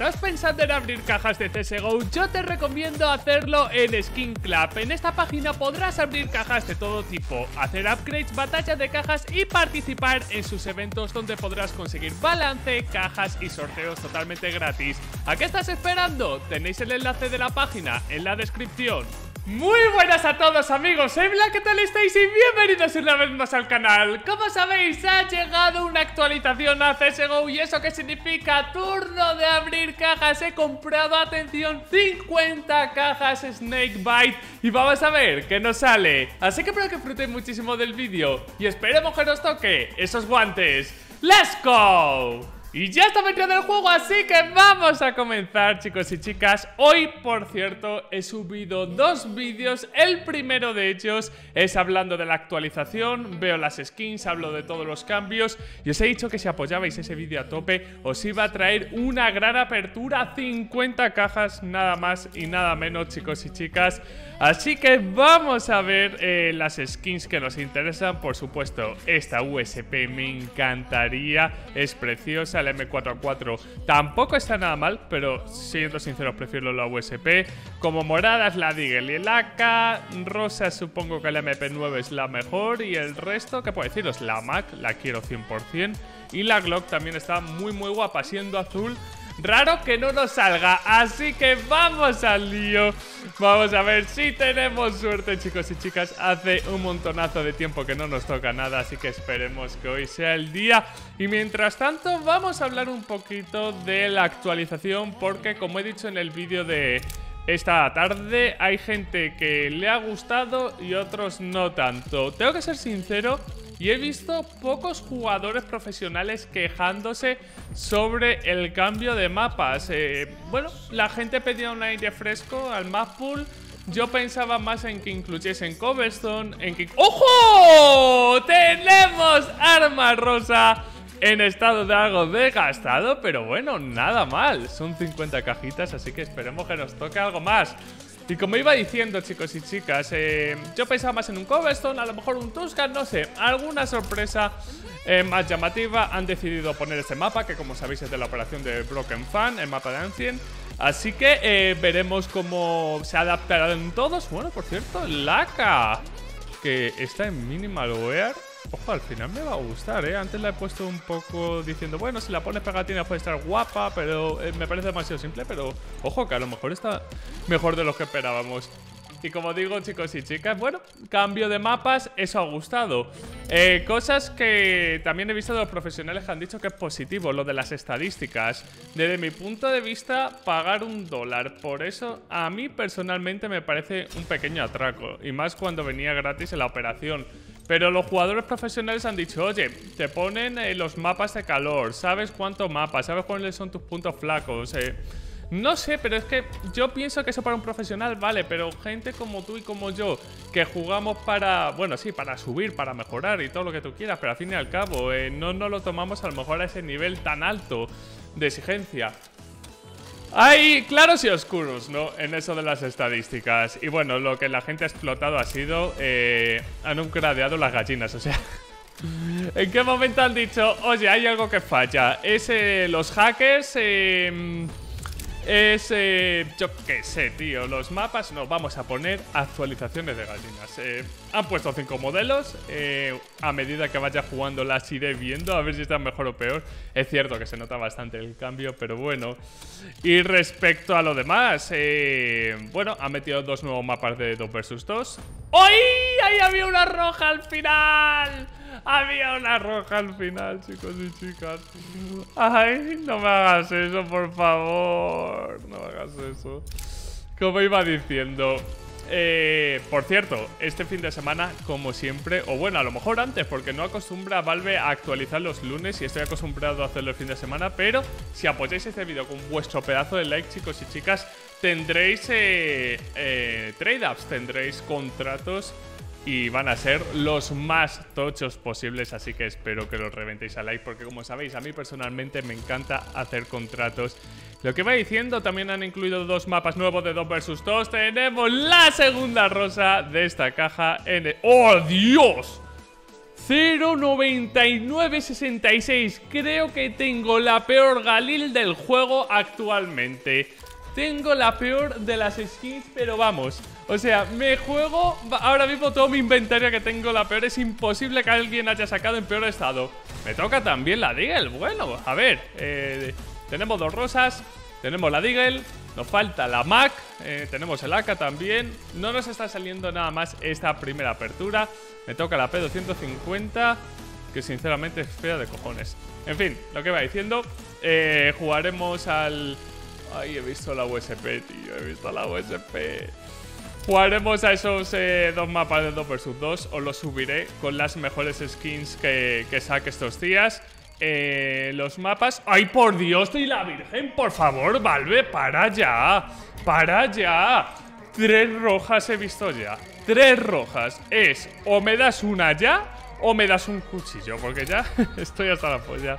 estás pensando en abrir cajas de CSGO, yo te recomiendo hacerlo en Skin Club. En esta página podrás abrir cajas de todo tipo, hacer upgrades, batallas de cajas y participar en sus eventos donde podrás conseguir balance, cajas y sorteos totalmente gratis. ¿A qué estás esperando? Tenéis el enlace de la página en la descripción. Muy buenas a todos amigos, soy Black, ¿qué tal estáis? Y bienvenidos una vez más al canal Como sabéis, ha llegado una actualización a CSGO ¿Y eso qué significa? Turno de abrir cajas He comprado, atención, 50 cajas Snakebite Y vamos a ver qué nos sale Así que espero que disfrutéis muchísimo del vídeo Y esperemos que nos toque esos guantes ¡Let's go! Y ya está metido el juego, así que vamos a comenzar chicos y chicas. Hoy, por cierto, he subido dos vídeos. El primero de ellos es hablando de la actualización. Veo las skins, hablo de todos los cambios. Y os he dicho que si apoyabais ese vídeo a tope Os iba a traer una gran apertura 50 cajas, nada más y nada menos chicos y chicas Así que vamos a ver eh, las skins que nos interesan. Por supuesto, esta USP me encantaría. Es preciosa el M44 tampoco está nada mal, pero siendo sincero prefiero la USP. Como moradas la Deagle y el AK, rosa supongo que la MP9 es la mejor. Y el resto, ¿qué puedo deciros? La Mac la quiero 100% y la Glock también está muy muy guapa siendo azul Raro que no nos salga, así que vamos al lío. Vamos a ver si tenemos suerte chicos y chicas. Hace un montonazo de tiempo que no nos toca nada Así que esperemos que hoy sea el día. Y mientras tanto vamos a hablar un poquito de la actualización Porque como he dicho en el vídeo de esta tarde Hay gente que le ha gustado y otros no tanto. Tengo que ser sincero y he visto pocos jugadores profesionales quejándose sobre el cambio de mapas. Eh, bueno, la gente pedía un aire fresco al map pool. Yo pensaba más en que incluyesen Cobblestone, en que... ¡Ojo! ¡Tenemos arma rosa! en estado de algo desgastado, pero bueno, nada mal. Son 50 cajitas, así que esperemos que nos toque algo más. Y como iba diciendo, chicos y chicas, eh, yo pensaba más en un Cobblestone, a lo mejor un Tuscan, no sé, alguna sorpresa eh, más llamativa. Han decidido poner este mapa, que como sabéis es de la operación de Broken Fan, el mapa de Ancient. Así que eh, veremos cómo se adaptarán todos. Bueno, por cierto, Laka, que está en Minimal Wear. Ojo, al final me va a gustar, ¿eh? Antes la he puesto un poco diciendo, bueno, si la pones pegatina puede estar guapa, pero eh, me parece demasiado simple, pero ojo, que a lo mejor está mejor de lo que esperábamos. Y como digo, chicos y chicas, bueno, cambio de mapas, eso ha gustado. Eh, cosas que también he visto de los profesionales que han dicho que es positivo, lo de las estadísticas. Desde mi punto de vista, pagar un dólar por eso, a mí personalmente me parece un pequeño atraco. Y más cuando venía gratis en la operación. Pero los jugadores profesionales han dicho, oye, te ponen eh, los mapas de calor, sabes cuánto mapa, sabes cuáles son tus puntos flacos. Eh. No sé, pero es que yo pienso que eso para un profesional vale, pero gente como tú y como yo, que jugamos para, bueno, sí, para subir, para mejorar y todo lo que tú quieras, pero al fin y al cabo, eh, no nos lo tomamos a lo mejor a ese nivel tan alto de exigencia. Hay claros y oscuros, ¿no? En eso de las estadísticas. Y bueno, lo que la gente ha explotado ha sido... Eh, han upgradeado las gallinas, o sea... ¿En qué momento han dicho, oye, hay algo que falla? Es eh, los hackers... Eh, es, eh, yo qué sé, tío, los mapas nos vamos a poner actualizaciones de gallinas. Eh, han puesto cinco modelos, eh, a medida que vaya jugando las iré viendo, a ver si están mejor o peor. Es cierto que se nota bastante el cambio, pero bueno. Y respecto a lo demás, bueno, ha metido dos nuevos mapas de 2 vs 2. ¡Ay! ¡Ahí había una roja al final! Había una roja al final, chicos y chicas. Ay, no me hagas eso, por favor. No me hagas eso. Como iba diciendo, eh, por cierto, este fin de semana, como siempre, o bueno, a lo mejor antes, porque no acostumbra Valve a actualizar los lunes y estoy acostumbrado a hacerlo el fin de semana, pero si apoyáis este vídeo con vuestro pedazo de like, chicos y chicas, tendréis eh, eh, trade-ups, tendréis contratos y van a ser los más tochos posibles, así que espero que los reventéis a like, porque como sabéis, a mí personalmente me encanta hacer contratos. Lo que va diciendo, también han incluido dos mapas nuevos de 2 vs 2. Tenemos la segunda rosa de esta caja en ¡Oh, Dios! 0.9966. Creo que tengo la peor Galil del juego actualmente. Tengo la peor de las skins, pero vamos. O sea, me juego ahora mismo todo mi inventario que tengo la peor. Es imposible que alguien haya sacado en peor estado. Me toca también la Deagle. Bueno, a ver. Eh, tenemos dos rosas. Tenemos la Deagle. Nos falta la Mac. Eh, tenemos el AK también. No nos está saliendo nada más esta primera apertura. Me toca la P250. Que sinceramente es fea de cojones. En fin, lo que va diciendo. Eh, jugaremos al Ay, he visto la USP, tío. He visto la USP. Jugaremos a esos eh, dos mapas de 2 vs 2. Os los subiré con las mejores skins que, saque estos días. Eh, los mapas. ¡Ay, por Dios! ¡Y la Virgen! Por favor, Valve, para ya. Para ya. Tres rojas he visto ya. Tres rojas. Es o me das una ya o me das un cuchillo. Porque ya estoy hasta la polla.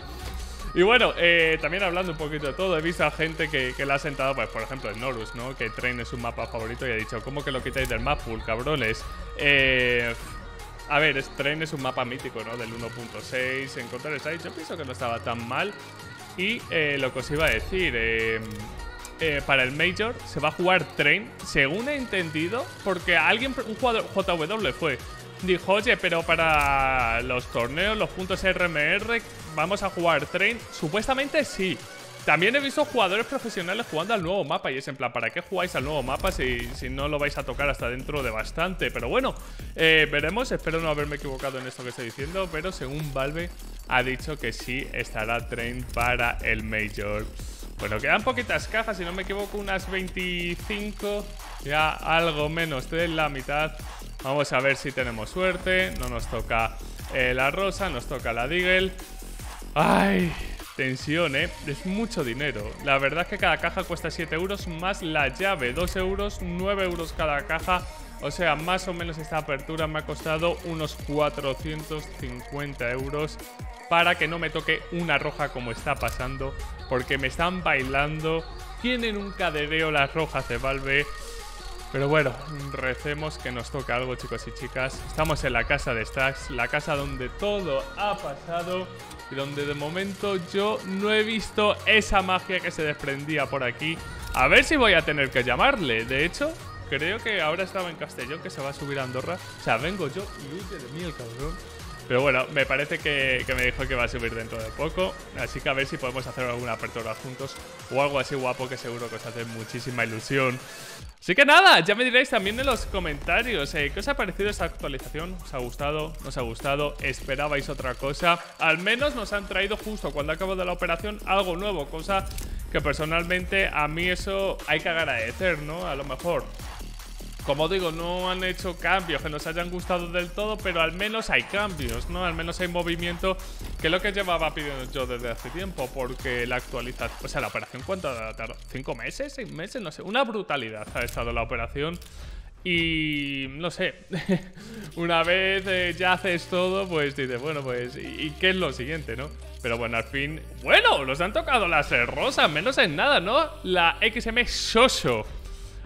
Y bueno, eh, también hablando un poquito de todo, he visto a gente que, le ha sentado, pues por ejemplo, el Norus, ¿no? Que Train es su mapa favorito y ha dicho, ¿cómo que lo quitáis del map pool, cabrones? Eh, a ver, Train es un mapa mítico, ¿no? Del 1.6 en Counter Strike. Yo pienso que no estaba tan mal. Y eh, lo que os iba a decir, para el Major se va a jugar Train, según he entendido, porque alguien, un jugador JW fue dijo, oye, pero para los torneos, los puntos RMR, vamos a jugar Train. Supuestamente sí. También he visto jugadores profesionales jugando al nuevo mapa y es en plan, ¿para qué jugáis al nuevo mapa si, si no lo vais a tocar hasta dentro de bastante? Pero bueno, eh, veremos, espero no haberme equivocado en esto que estoy diciendo, pero según Valve ha dicho que sí estará Train para el Major. Bueno, quedan poquitas cajas, si no me equivoco, unas 25, ya algo menos de la mitad. Vamos a ver si tenemos suerte. No nos toca eh, la rosa, nos toca la Deagle. Ay, tensión, ¿eh? Es mucho dinero. La verdad es que cada caja cuesta 7 euros más la llave. 2 euros, 9 euros cada caja. O sea, más o menos esta apertura me ha costado unos 450 euros para que no me toque una roja como está pasando. Porque me están bailando. Tienen un cadereo las rojas de Valve. Pero bueno, recemos que nos toca algo, chicos y chicas. Estamos en la casa de Stacks, la casa donde todo ha pasado y donde de momento yo no he visto esa magia que se desprendía por aquí. A ver si voy a tener que llamarle. De hecho, creo que ahora estaba en Castellón, que se va a subir a Andorra. O sea, vengo yo y huye de mí el cabrón. Pero bueno, me parece que, me dijo que va a subir dentro de poco. Así que a ver si podemos hacer alguna apertura juntos o algo así guapo que seguro que os hace muchísima ilusión. Así que nada, ya me diréis también en los comentarios eh, ¿Qué os ha parecido esta actualización? ¿Os ha gustado? ¿No os ha gustado? ¿Esperabais otra cosa? Al menos nos han traído justo cuando acabo de la operación algo nuevo Cosa que personalmente a mí eso hay que agradecer, ¿no? A lo mejor como digo, no han hecho cambios que nos hayan gustado del todo, pero al menos hay cambios, ¿no? Al menos hay movimiento, que es lo que llevaba pidiendo yo desde hace tiempo, porque la actualización, o sea, la operación, ¿cuánto tardado? ¿Cinco meses? ¿Seis meses? No sé, una brutalidad ha estado la operación. Y no sé, una vez eh, ya haces todo, pues dices, bueno, pues, ¿y, qué es lo siguiente, no? Pero bueno, al fin, bueno, nos han tocado las rosas, menos en nada, ¿no? La XM Shosho.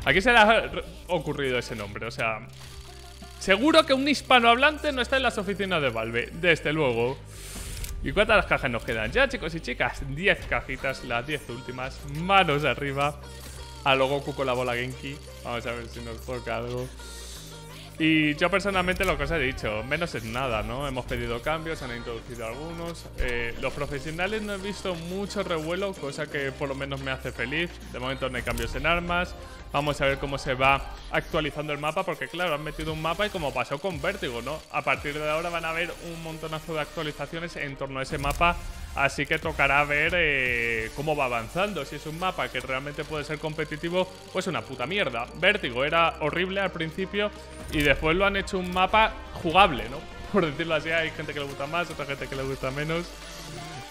¿A qué se le ha ocurrido ese nombre? O sea, seguro que un hispanohablante no está en las oficinas de Valve, desde luego. ¿Y cuántas cajas nos quedan? Ya, chicos y chicas, 10 cajitas, las 10 últimas, manos arriba. A lo Goku con la bola Genki. Vamos a ver si nos toca algo. Y yo personalmente lo que os he dicho, menos es nada, ¿no? Hemos pedido cambios, han introducido algunos. Eh, los profesionales no he visto mucho revuelo, cosa que por lo menos me hace feliz. De momento no hay cambios en armas. Vamos a ver cómo se va actualizando el mapa, porque claro, han metido un mapa y como pasó con Vértigo, ¿no? A partir de ahora van a haber un montonazo de actualizaciones en torno a ese mapa, así que tocará ver eh, cómo va avanzando. Si es un mapa que realmente puede ser competitivo, pues una puta mierda. Vértigo era horrible al principio y después lo han hecho un mapa jugable, ¿no? Por decirlo así, hay gente que le gusta más, otra gente que le gusta menos.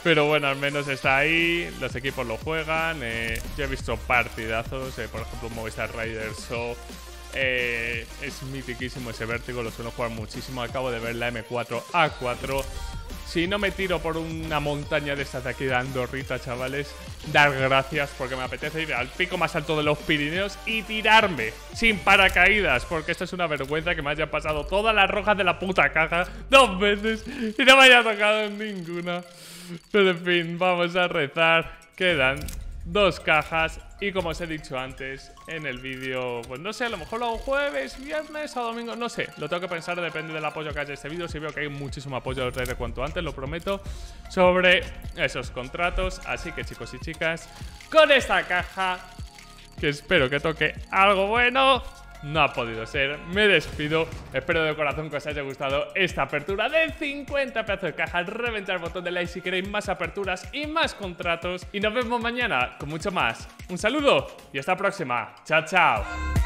Pero bueno, al menos está ahí, los equipos lo juegan. Eh, yo he visto partidazos, eh, por ejemplo, Movistar Riders o eh, es mitiquísimo ese vértigo, lo suelo jugar muchísimo. Acabo de ver la M4A4 si no me tiro por una montaña de estas de aquí de Andorrita, chavales, dar gracias porque me apetece ir al pico más alto de los Pirineos y tirarme sin paracaídas, porque esto es una vergüenza que me haya pasado todas las rojas de la puta caja dos veces y no me haya tocado ninguna. Pero en fin, vamos a rezar. Quedan dos cajas y como os he dicho antes en el vídeo, pues no sé, a lo mejor lo hago jueves, viernes o domingo, no sé, lo tengo que pensar, depende del apoyo que haya este vídeo, si veo que hay muchísimo apoyo desde cuanto antes, lo prometo, sobre esos contratos, así que chicos y chicas, con esta caja, que espero que toque algo bueno, no ha podido ser. Me despido. Espero de corazón que os haya gustado esta apertura de 50 pedazos de caja. Reventar el botón de like si queréis más aperturas y más contratos. Y nos vemos mañana con mucho más. Un saludo y hasta la próxima. Chao, chao.